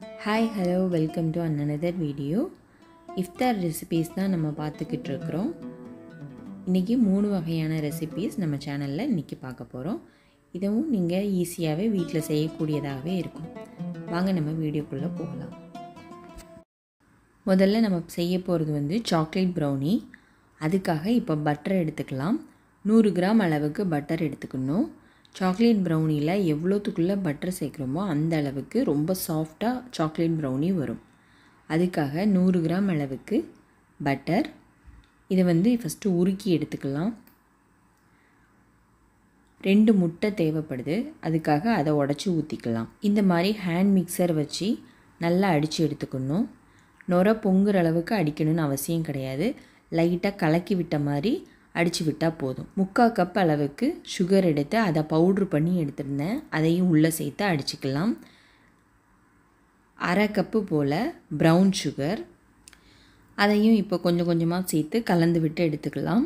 Hi hello welcome to another video iftar recipes தான் நம்ம பார்த்துக்கிட்டு இருக்கிறோம். இன்றைக்கி மூணு வகையான ரெசிபீஸ் நம்ம சேனலில் இன்றைக்கி பார்க்க போகிறோம் இதுவும் நீங்கள் ஈஸியாகவே வீட்டில் செய்யக்கூடியதாகவே இருக்கும். வாங்க நம்ம வீடியோக்குள்ளே போகலாம். முதல்ல நம்ம செய்ய போகிறது வந்து சாக்லேட் ப்ரௌனி அதுக்காக இப்போ பட்டர் எடுத்துக்கலாம். நூறு கிராம் அளவுக்கு பட்டர் எடுத்துக்கணும். சாக்லேட் ப்ரௌனியில் எவ்வளோத்துக்குள்ளே பட்டர் சேர்க்குறோமோ அந்த அளவுக்கு ரொம்ப சாஃப்டாக சாக்லேட் ப்ரௌனி வரும். அதுக்காக நூறு கிராம் அளவுக்கு பட்டர் இதை வந்து ஃபஸ்ட்டு உருக்கி எடுத்துக்கலாம். ரெண்டு முட்டை தேவைப்படுது. அதுக்காக அதை உடச்சி ஊற்றிக்கலாம் இந்த மாதிரி ஹேண்ட் மிக்சர் வச்சு நல்லா அடித்து எடுத்துக்கணும். நுர பொங்குற அளவுக்கு அடிக்கணும்னு அவசியம் கிடையாது. லைட்டாக கலக்கி விட்ட மாதிரி அடித்து விட்டால் போதும். முக்கால் கப் அளவுக்கு சுகர் எடுத்து அதை பவுட்ரு பண்ணி எடுத்துருந்தேன். அதையும் உள்ளே சேர்த்து அடிச்சுக்கலாம். அரை கப்பு போல் ப்ரௌன் சுகர் அதையும் இப்போ கொஞ்சம் கொஞ்சமாக சேர்த்து கலந்து விட்டு எடுத்துக்கலாம்.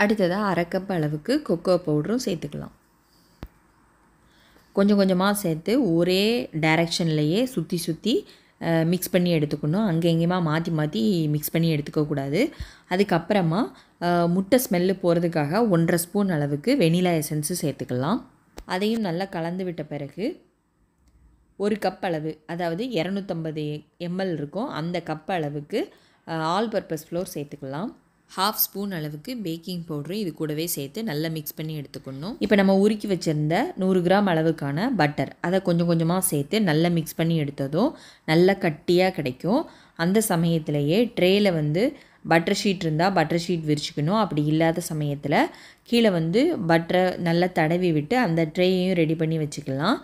அடுத்ததாக அரை கப் அளவுக்கு கொக்கோ பவுடரும் சேர்த்துக்கலாம். கொஞ்சம் கொஞ்சமாக சேர்த்து ஒரே டைரக்ஷன்லையே சுற்றி சுற்றி மிக்ஸ் பண்ணி எடுத்துக்கணும். அங்கே எங்கேயுமா மாற்றி மாற்றி மிக்ஸ் பண்ணி எடுத்துக்கக்கூடாது. அதுக்கப்புறமா முட்டை ஸ்மெல்லு போகிறதுக்காக ஒன்றரை ஸ்பூன் அளவுக்கு வெனிலா எசன்ஸு சேர்த்துக்கலாம். அதையும் நல்லா கலந்து விட்ட பிறகு ஒரு கப் அளவு அதாவது இரநூத்தம்பது எம்எல் இருக்கும். அந்த கப் அளவுக்கு ஆல் பர்பஸ் ஃப்ளோர் சேர்த்துக்கலாம். ஹாஃப் ஸ்பூன் அளவுக்கு பேக்கிங் பவுடரும் இது கூடவே சேர்த்து நல்லா மிக்ஸ் பண்ணி எடுத்துக்கணும். இப்போ நம்ம உருக்கி வச்சுருந்த நூறு கிராம் அளவுக்கான பட்டர் அதை கொஞ்சம் கொஞ்சமாக சேர்த்து நல்லா மிக்ஸ் பண்ணி எடுத்ததும் நல்லா கட்டியாக கிடைக்கும். அந்த சமயத்திலேயே ட்ரேயில் வந்து பட்டர் ஷீட் இருந்தால் பட்டர் ஷீட் விரிச்சுக்கணும். அப்படி இல்லாத சமயத்தில் கீழே வந்து பட்டரை நல்லா தடவி விட்டு அந்த ட்ரேயையும் ரெடி பண்ணி வச்சுக்கலாம்.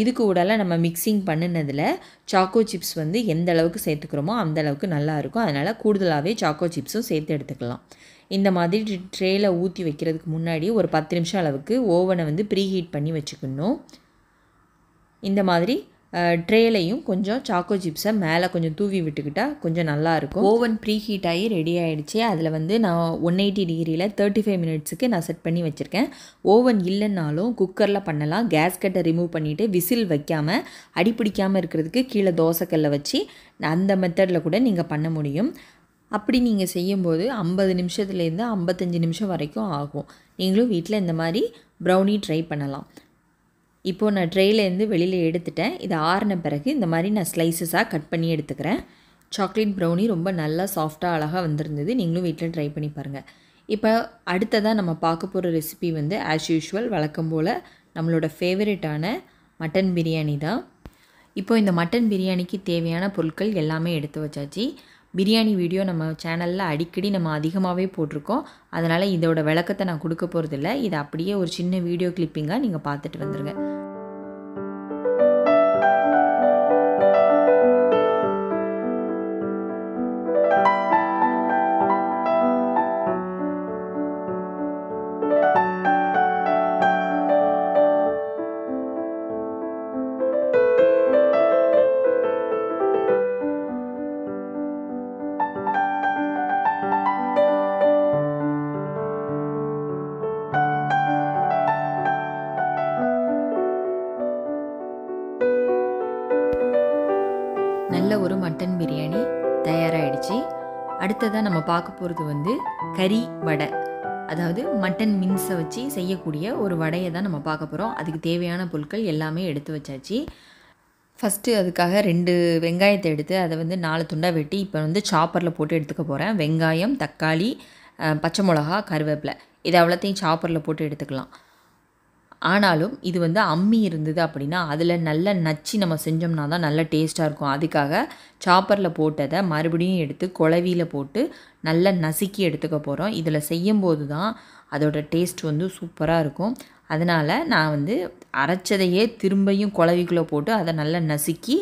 இதுக்கு கூடலாம் நம்ம மிக்சிங் பண்ணினதில் சாக்கோ சிப்ஸ் வந்து எந்த அளவுக்கு சேர்த்துக்கிறோமோ அந்த அளவுக்கு நல்லாயிருக்கும் அதனால் கூடுதலாகவே சாக்கோ சிப்ஸும் சேர்த்து எடுத்துக்கலாம். இந்த மாதிரி ட்ரேயில் ஊற்றி வைக்கிறதுக்கு முன்னாடி ஒரு பத்து நிமிஷம் அளவுக்கு ஓவனை வந்து ப்ரீ ஹீட் பண்ணி வச்சுக்கணும். இந்த மாதிரி ட்ரேலையும் கொஞ்சம் சாக்கோ சிப்ஸை மேலே கொஞ்சம் தூவி விட்டுக்கிட்டால் கொஞ்சம் நல்லாயிருக்கும். ஓவன் ப்ரீ ஹீட் ஆகி ரெடி ஆகிடுச்சு அதில் வந்து நான் ஒன் எயிட்டி டிகிரியில் தேர்ட்டி ஃபைவ் மினிட்ஸுக்கு நான் செட் பண்ணி வச்சுருக்கேன். ஓவன் இல்லைன்னாலும் குக்கரில் பண்ணலாம். கேஸ் கட்டை ரிமூவ் பண்ணிவிட்டு விசில் வைக்காமல் அடிப்பிடிக்காமல் இருக்கிறதுக்கு கீழே தோசைக்கல்லை வச்சு அந்த மெத்தடில் கூட நீங்கள் பண்ண முடியும். அப்படி நீங்கள் செய்யும்போது ஐம்பது நிமிஷத்துலேருந்து ஐம்பத்தஞ்சு நிமிஷம் வரைக்கும் ஆகும். நீங்களும் வீட்டில் இந்த மாதிரி ப்ரௌனி ட்ரை பண்ணலாம். இப்போது நான் ட்ரேலேருந்து வெளியில் எடுத்துட்டேன். இதை ஆறின பிறகு இந்த மாதிரி நான் ஸ்லைசஸாக கட் பண்ணி எடுத்துக்கிறேன். சாக்லேட் ப்ரௌனி ரொம்ப நல்லா சாஃப்டாக அழகாக வந்திருந்தது. நீங்களும் வீட்டில் ட்ரை பண்ணி பாருங்கள் இப்போ அடுத்ததாக நம்ம பார்க்க போகிற ரெசிபி வந்து ஆஸ் யூஷுவல் வழக்கம் போல் நம்மளோட ஃபேவரட்டான மட்டன் பிரியாணி தான். இப்போ இந்த மட்டன் பிரியாணிக்கு தேவையான பொருட்கள் எல்லாமே எடுத்து வச்சாச்சு. பிரியாணி வீடியோ நம்ம சேனலில் அடிக்கடி நம்ம அதிகமாகவே போட்டிருக்கோம். அதனால் இதோட விளக்கத்தை நான் கொடுக்க போகிறதில்ல இதை அப்படியே ஒரு சின்ன வீடியோ கிளிப்பிங்காக நீங்கள் பார்த்துட்டு வந்துடுங்க மட்டன் பிரியாணி தயாராகிடுச்சு அடுத்ததாக நம்ம பார்க்க போகிறது வந்து கறி வடை. அதாவது மட்டன் மின்ஸை வச்சு செய்யக்கூடிய ஒரு வடையை தான் நம்ம பார்க்க போகிறோம் அதுக்கு தேவையான பொருட்கள் எல்லாமே எடுத்து வச்சாச்சு. ஃபஸ்ட்டு அதுக்காக ரெண்டு வெங்காயத்தை எடுத்து அதை வந்து நாலு துண்டாக வெட்டி இப்போ வந்து சாப்பரில் போட்டு எடுத்துக்க போகிறேன் வெங்காயம் தக்காளி பச்சை மிளகா கருவேப்பிலை. இது அவ்வளோத்தையும் சாப்பரில் போட்டு எடுத்துக்கலாம். ஆனாலும் இது வந்து அம்மி இருந்தது அப்படின்னா அதில் நல்ல நச்சு நம்ம செஞ்சோம்னா தான் நல்ல டேஸ்ட்டாக இருக்கும். அதுக்காக சாப்பரில் போட்டதை மறுபடியும் எடுத்து குழவியில் போட்டு நல்லா நசுக்கி எடுத்துக்க போகிறோம் இதில் செய்யும்போது தான் அதோட டேஸ்ட் வந்து சூப்பராக இருக்கும். அதனால் நான் வந்து அரைச்சதையே திரும்பியும் குழவிக்குள்ளே போட்டு அதை நல்லா நசுக்கி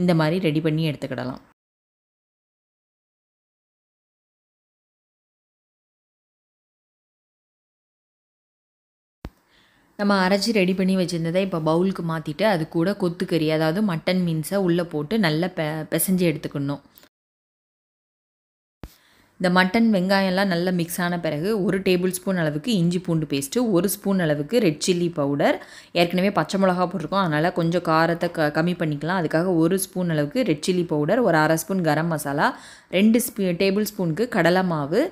இந்த மாதிரி ரெடி பண்ணி எடுத்துக்கிடலாம். நம்ம அரைச்சி ரெடி பண்ணி வச்சுருந்ததை இப்போ பவுலுக்கு மாற்றிட்டு அது கூட கொத்துக்கறி அதாவது மட்டன் மீன்ஸை உள்ளே போட்டு நல்லா பெ பிசைஞ்சு எடுத்துக்கணும். இந்த மட்டன் வெங்காயம்லாம் நல்லா மிக்ஸ் ஆன பிறகு ஒரு டேபிள் ஸ்பூன் அளவுக்கு இஞ்சி பூண்டு பேஸ்ட்டு ஒரு ஸ்பூன் அளவுக்கு ரெட் சில்லி பவுடர் ஏற்கனவே பச்சை மிளகா போட்டிருக்கோம் அதனால் கொஞ்சம் காரத்தை க கம்மி பண்ணிக்கலாம். அதுக்காக ஒரு ஸ்பூன் அளவுக்கு ரெட் சில்லி பவுடர் ஒரு அரை ஸ்பூன் கரம் மசாலா ரெண்டு ஸ்பூ டேபிள் ஸ்பூனுக்கு கடலை மாவு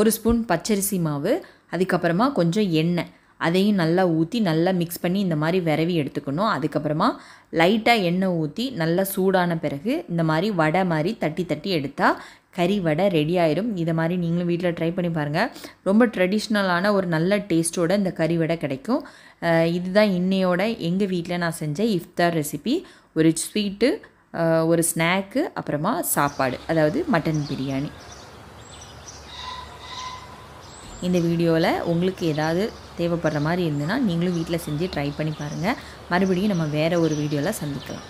ஒரு ஸ்பூன் பச்சரிசி மாவு அதுக்கப்புறமா கொஞ்சம் எண்ணெய். அதையும் நல்லா ஊற்றி நல்லா மிக்ஸ் பண்ணி இந்த மாதிரி விரவி எடுத்துக்கணும். அதுக்கப்புறமா லைட்டாக எண்ணெய் ஊற்றி நல்லா சூடான பிறகு இந்த மாதிரி வடை மாதிரி தட்டி தட்டி எடுத்தால் கறி வடை ரெடி ஆயிரும். இதை மாதிரி நீங்களும் வீட்டில் ட்ரை பண்ணி பாருங்கள் ரொம்ப ட்ரெடிஷ்னலான ஒரு நல்ல டேஸ்ட்டோட இந்த கறி வடை கிடைக்கும். இதுதான் இன்னையோட எங்கள் வீட்டில் நான் செஞ்ச இஃப்தார் ரெசிபி ஒரு ஸ்வீட்டு ஒரு ஸ்நாக்கு அப்புறமா சாப்பாடு அதாவது மட்டன் பிரியாணி. இந்த வீடியோவில் உங்களுக்கு ஏதாவது தேவைப்படுற மாதிரி இருந்ததுன்னா நீங்களும் வீட்டில் செஞ்சு ட்ரை பண்ணி பாருங்கள் மறுபடியும் நம்ம வேறு ஒரு வீடியோவில் சந்திக்கலாம்.